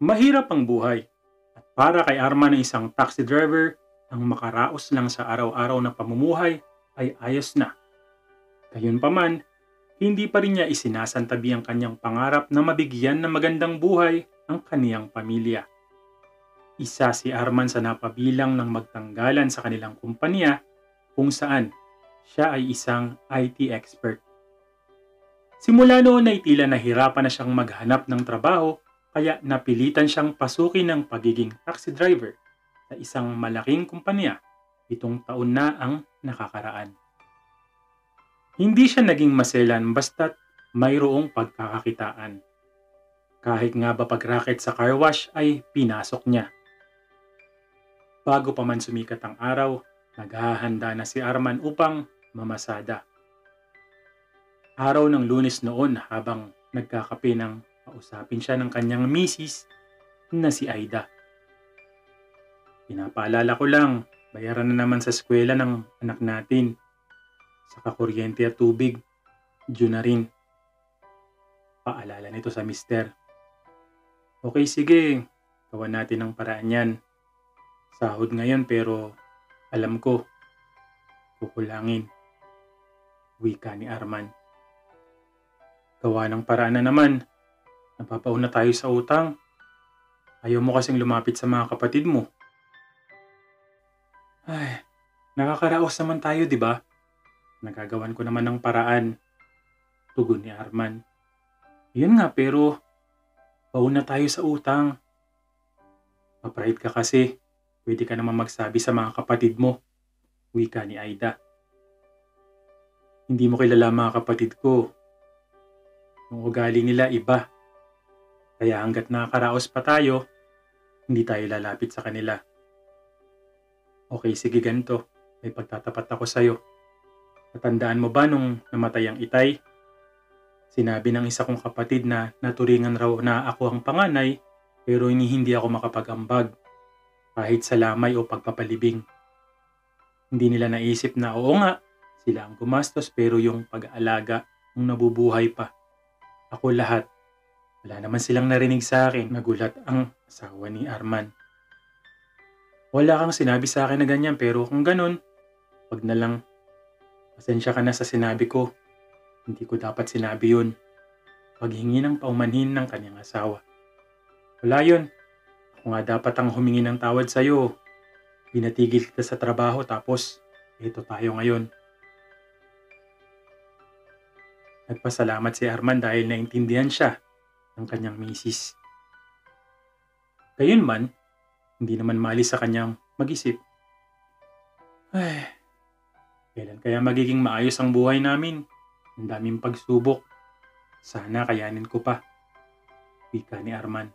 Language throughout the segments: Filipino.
Mahirap ang buhay. At para kay Arman na isang taxi driver, ang makaraos lang sa araw-araw na pamumuhay ay ayos na. Gayunpaman, hindi pa rin niya isinasantabi ang kanyang pangarap na mabigyan ng magandang buhay ang kaniyang pamilya. Isa si Arman sa napabilang ng magtanggalan sa kanilang kumpanya kung saan siya ay isang IT expert. Simula noon ay tila nahirapan na siyang maghanap ng trabaho kaya napilitan siyang pasukin ng pagiging taxi driver sa isang malaking kumpanya pitong taon na ang nakakaraan. Hindi siya naging maselan basta't mayroong pagkakakitaan. Kahit nga ba pag-racket sa car wash ay pinasok niya. Bago pa man sumikat ang araw, naghahanda na si Arman upang mamasada. Araw ng lunes noon habang nagkakape ng kausapin siya ng kanyang misis na si Aida. Pinapaalala ko lang, bayaran na naman sa eskwela ng anak natin. Saka kuryente at tubig, due na rin. Paalala nito sa mister. Okay, sige. Gawa natin ang paraan yan. Sahod ngayon pero alam ko, kukulangin. Wika ni Arman. Gawa ng paraan na naman. Napapauna tayo sa utang. Ayaw mo kasing lumapit sa mga kapatid mo. Ay, nakakaraos naman tayo, di ba? Nagagawan ko naman ng paraan. Tugon ni Arman. Yun nga, pero pauna tayo sa utang. Mapride ka kasi. Pwede ka naman magsabi sa mga kapatid mo. Wika ni Aida. Hindi mo kilala mga kapatid ko. Yung ugali nila iba. Kaya hanggat nakakaraos pa tayo, hindi tayo lalapit sa kanila. Okay, sige ganito. May pagtatapat ako sa'yo. Natandaan mo ba nung namatay ang itay? Sinabi ng isa kong kapatid na naturingan raw na ako ang panganay pero hindi ako makapag-ambag kahit sa lamay o pagpapalibing. Hindi nila naisip na oo nga, sila ang gumastos pero yung pag-aalaga ang nabubuhay pa. Ako lahat wala naman silang narinig sa akin. Nagulat ang asawa ni Arman. Wala kang sinabi sa akin na ganyan pero kung ganun, wag na lang. Pasensya ka na sa sinabi ko. Hindi ko dapat sinabi yun. Paghingi ng paumanhin ng kanyang asawa. Wala yun. Ako nga dapat ang humingi ng tawad sa'yo. Binatigil kita sa trabaho tapos ito tayo ngayon. Nagpasalamat si Arman dahil naintindihan siya ng kanyang misis. Gayunman, hindi naman maalis sa kanyang mag-isip. Ay, kailan kaya magiging maayos ang buhay namin? Ang daming pagsubok. Sana kayanin ko pa. Wika ni Arman.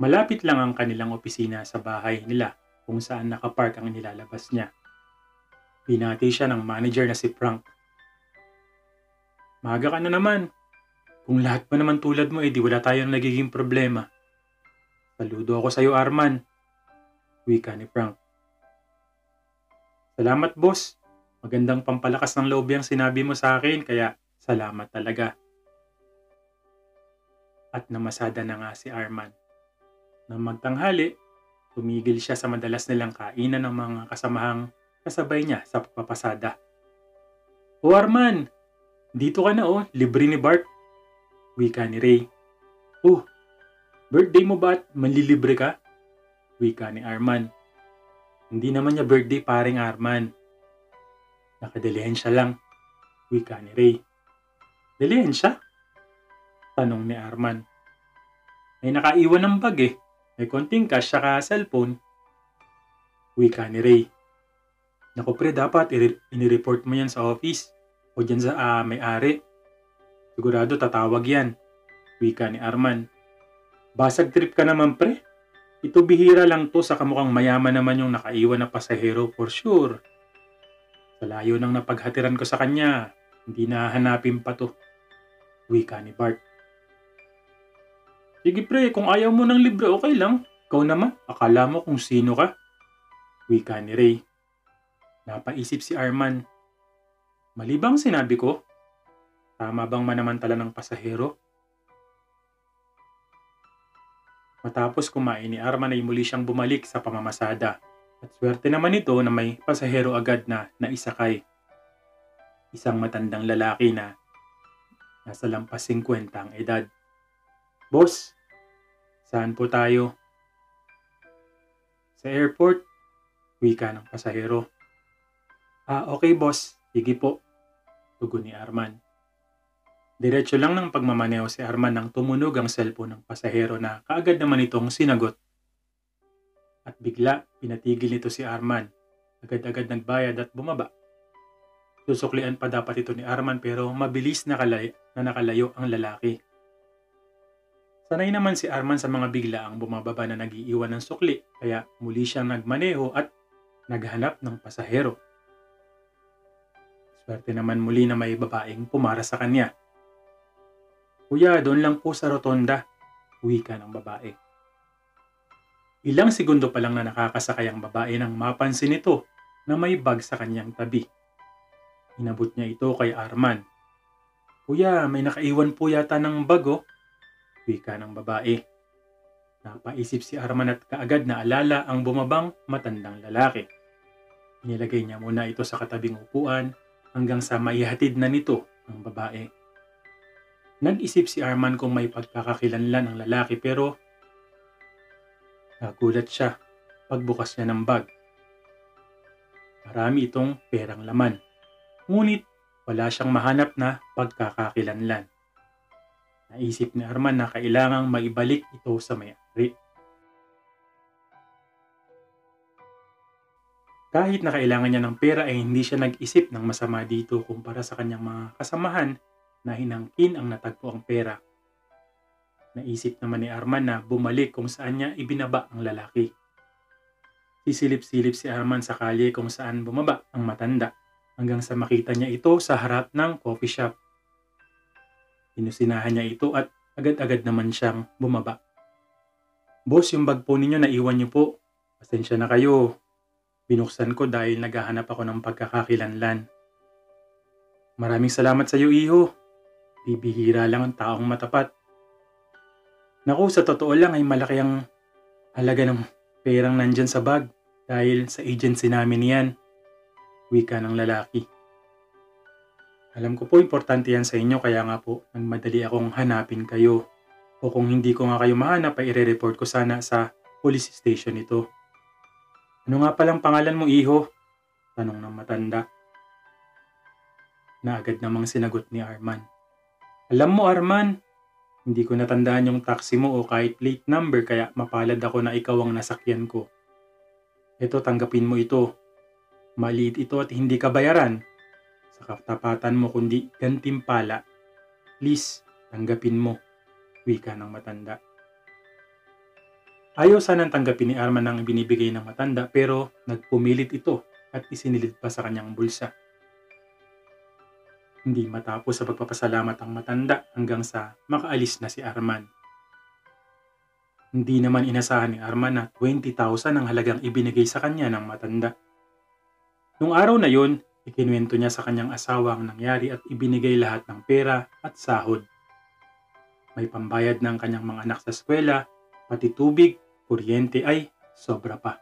Malapit lang ang kanilang opisina sa bahay nila kung saan nakapark ang nilalabas niya. Pinati siya ng manager na si Frank. Maga ka na naman. Kung lahat pa naman tulad mo, eh, wala tayong nagiging problema. Saludo ako sa iyo, Arman. Wika ni Frank. Salamat, boss. Magandang pampalakas ng loob yung sinabi mo sa akin, kaya salamat talaga. At namasada na nga si Arman. Nang magtanghali, tumigil siya sa madalas nilang kainan ng mga kasamahang kasabay niya sa papasada. O Arman, dito ka na oh, libre ni Bart. Wika ni Ray. Oh, birthday mo ba at manlilibre ka? Wika ni Arman. Hindi naman niya birthday paring Arman. Nakadilihensya lang. Wika ni Ray. Dilihensya? Tanong ni Arman. May nakaiwan ng bag eh. May konting cash saka cellphone. Wika ni Ray. Naku pre, dapat i-report mo yan sa office o dyan sa uh, may-ari. Sigurado tatawag yan. Wika ni Arman. Basag trip ka naman pre. Ito bihira lang to sa kamukhang mayaman naman yung nakaiwan na pasahero for sure. Sa layo ng napaghatiran ko sa kanya, hindi na hanapin pa to. Wika ni Bart. Sige pre, kung ayaw mo ng libre, okay lang. Ikaw naman, akala mo kung sino ka. Wika ni Ray. Napaisip si Arman. Malibang sinabi ko, Tama bang manamantala ng pasahero? Matapos kumain ni Arman ay muli siyang bumalik sa pamamasada. At swerte naman ito na may pasahero agad na naisakay. Isang matandang lalaki na nasa lampas 50 ang edad. Boss, saan po tayo? Sa airport, wika ng pasahero. Ah, okay boss. Sige po. Tugon ni Arman. Diretso lang ng pagmamaneho si Arman nang tumunog ang cellphone ng pasahero na kaagad naman itong sinagot. At bigla, pinatigil nito si Arman. Agad-agad nagbayad at bumaba. Susuklian pa dapat ito ni Arman pero mabilis na, kalay, na nakalayo ang lalaki. Sanay naman si Arman sa mga biglaang bumababa na nagiiwan ng sukli kaya muli siyang nagmaneho at naghanap ng pasahero. Swerte naman muli na may babaeng pumara sa kanya. Kuya, doon lang po sa rotonda. Uwi ka ng babae. Ilang segundo pa lang na nakakasakay ang babae nang mapansin nito na may bag sa kanyang tabi. Inabot niya ito kay Arman. Kuya, may nakaiwan po yata ng bag oh. Wika ng babae. Napaisip si Arman at kaagad na alala ang bumabang matandang lalaki. Inilagay niya muna ito sa katabing upuan hanggang sa maihatid na nito ang babae. Nag-isip si Arman kung may pagkakakilanlan ang lalaki pero nagulat siya pagbukas niya ng bag. Marami itong perang laman. Ngunit wala siyang mahanap na pagkakakilanlan. Naisip ni Arman na kailangang maibalik ito sa may-ari. Kahit na kailangan niya ng pera ay hindi siya nag-isip ng masama dito kumpara sa kanyang mga kasamahan na hinangkin ang natagpo ang pera. Naisip naman ni Arman na bumalik kung saan niya ibinaba ang lalaki. Sisilip-silip si Arman sa kalye kung saan bumaba ang matanda hanggang sa makita niya ito sa harap ng coffee shop. Inusinahan niya ito at agad-agad naman siyang bumaba. Boss, yung bag po ninyo naiwan niyo po. Pasensya na kayo. Binuksan ko dahil naghahanap ako ng pagkakakilanlan. Maraming salamat sa iyo, iho. Bibihira lang ang taong matapat. Naku, sa totoo lang ay malaki ang halaga ng perang nandyan sa bag dahil sa agency namin yan. Wika ng lalaki. Alam ko po importante yan sa inyo kaya nga po nagmadali akong hanapin kayo. O kung hindi ko nga kayo mahanap ay ire-report ko sana sa police station ito. Ano nga palang pangalan mo iho? Tanong ng matanda. Na agad namang sinagot ni Arman. Alam mo Arman, hindi ko natandaan yung taxi mo o kahit plate number kaya mapalad ako na ikaw ang nasakyan ko. Ito tanggapin mo ito. Maliit ito at hindi ka bayaran. Sa katapatan mo kundi gantimpala. Please, tanggapin mo. Wika ng matanda. Ayaw sanang tanggapin ni Arman ang binibigay ng matanda pero nagpumilit ito at isinilid pa sa kanyang bulsa. Hindi matapos sa pagpapasalamat ang matanda hanggang sa makaalis na si Arman. Hindi naman inasahan ni Arman na 20,000 ang halagang ibinigay sa kanya ng matanda. Nung araw na yon, ikinuwento niya sa kanyang asawa ang nangyari at ibinigay lahat ng pera at sahod. May pambayad ng kanyang mga anak sa eskwela, pati tubig, kuryente ay sobra pa.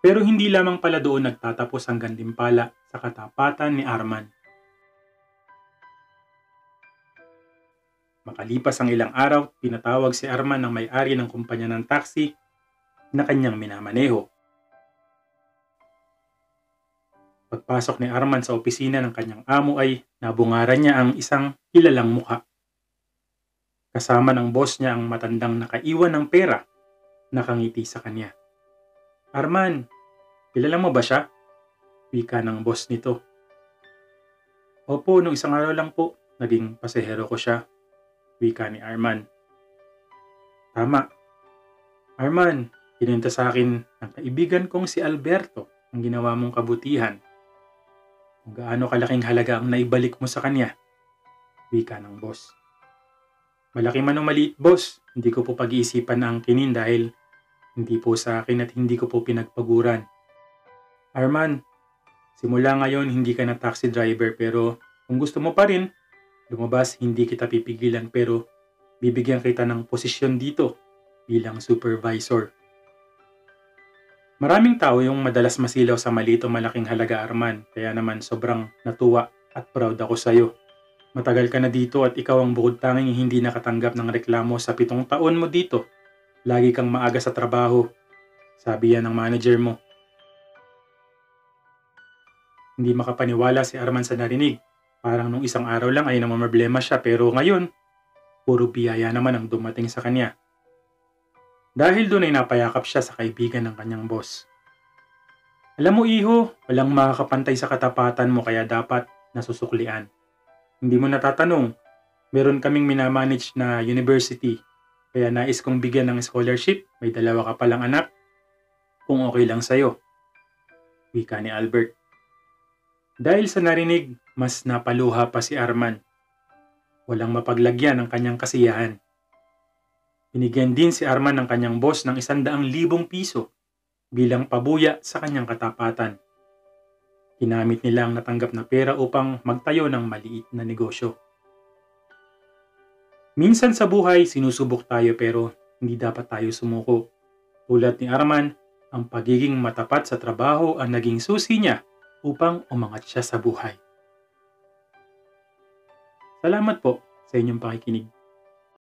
Pero hindi lamang pala doon nagtatapos ang gandimpala sa katapatan ni Arman. Makalipas ang ilang araw, pinatawag si Arman ng may-ari ng kumpanya ng taxi na kanyang minamaneho. Pagpasok ni Arman sa opisina ng kanyang amo ay nabungaran niya ang isang kilalang mukha. Kasama ng boss niya ang matandang nakaiwan ng pera nakangiti sa kanya. Arman, kilala mo ba siya? Wika ng boss nito. Opo, nung isang araw lang po, naging pasahero ko siya wika ni Arman. Tama. Arman, kinenta sa akin ng kaibigan kong si Alberto ang ginawa mong kabutihan. Kung gaano kalaking halaga ang naibalik mo sa kanya. Wika ng boss. Malaki man o maliit, boss, hindi ko po pag-iisipan ang kinin dahil hindi po sa akin at hindi ko po pinagpaguran. Arman, simula ngayon hindi ka na taxi driver pero kung gusto mo pa rin, lumabas, hindi kita pipigilan pero bibigyan kita ng posisyon dito bilang supervisor. Maraming tao yung madalas masilaw sa maliit o malaking halaga Arman, kaya naman sobrang natuwa at proud ako sa'yo. Matagal ka na dito at ikaw ang bukod tanging hindi nakatanggap ng reklamo sa pitong taon mo dito. Lagi kang maaga sa trabaho. Sabi yan ng manager mo. Hindi makapaniwala si Arman sa narinig. Parang nung isang araw lang ay namamroblema siya pero ngayon, puro biyaya naman ang dumating sa kanya. Dahil doon ay napayakap siya sa kaibigan ng kanyang boss. Alam mo iho, walang makakapantay sa katapatan mo kaya dapat nasusuklian. Hindi mo natatanong, meron kaming minamanage na university kaya nais kong bigyan ng scholarship, may dalawa ka palang anak, kung okay lang sa'yo. Wika ni Albert. Dahil sa narinig, mas napaluha pa si Arman. Walang mapaglagyan ng kanyang kasiyahan. Binigyan din si Arman ng kanyang boss ng isandaang libong piso bilang pabuya sa kanyang katapatan. Ginamit nila ang natanggap na pera upang magtayo ng maliit na negosyo. Minsan sa buhay, sinusubok tayo pero hindi dapat tayo sumuko. Tulad ni Arman, ang pagiging matapat sa trabaho ang naging susi niya upang umangat siya sa buhay. Salamat po sa inyong pakikinig.